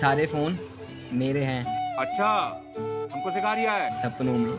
सारे फ़ोन मेरे हैं। अच्छा हमको सिखा दिया है। सपनों में।